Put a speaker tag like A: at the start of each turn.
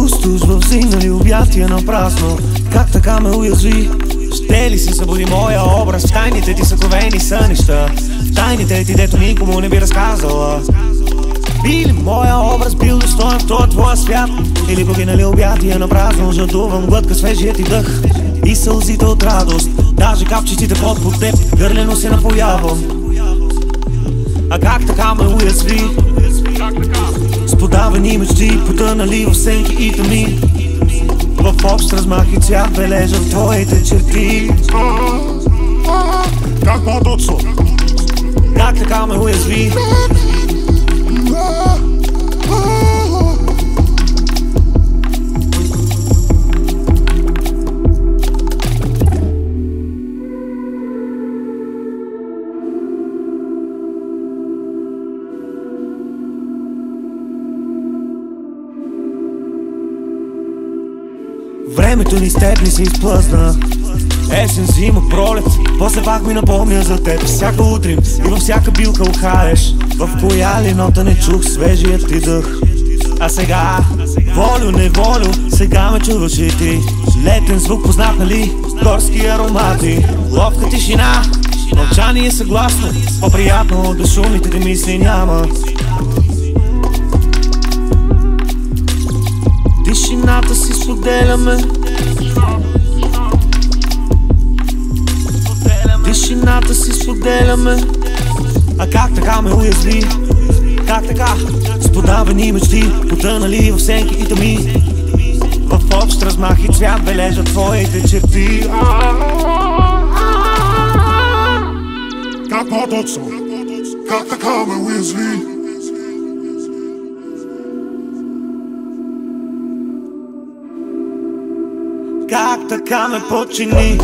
A: В сигнали обятия на празно Как така ме уязви? Ще ли се събуди моя образ В тайните ти съкровени сънища В тайните ти, дето никому не би разказала би ли моя образ бил достоен в този твоя свят? Или погинали обятия на празно Жадувам глътка свежият ти дъх И сълзите от радост Даже капчиците под под теб Гърлено се напоявам А как така ме уязви? С подавани мечти Потънали в сенки и тъми В общ размах и цвят бележат твоите черти
B: Как по-точно?
A: Как така ме уязви? Времето ни с теб ни се изплъзна. Есен, зима, пролет. После пак ми напомня за теб. Всяка утрин и във всяка билка ухаеш В коя ли нота не чух свежият ти дъх. А сега, волю, неволю Сега ме чуваш и ти. Летен звук познат, нали? Горски аромати. Ловка тишина. Мълчание съгласно. По-приятно да шумите ти мисли няма. Тишината си споделяме Тишината си споделяме А как така ме уязви? Как така? С подавани мечти Потънали в сенки и тъми В общ размах и цвят бележат твоите черти
B: Как по-точно? Как така ме уязви?
A: Как така ме почини?